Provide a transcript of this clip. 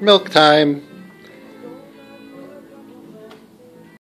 Milk time.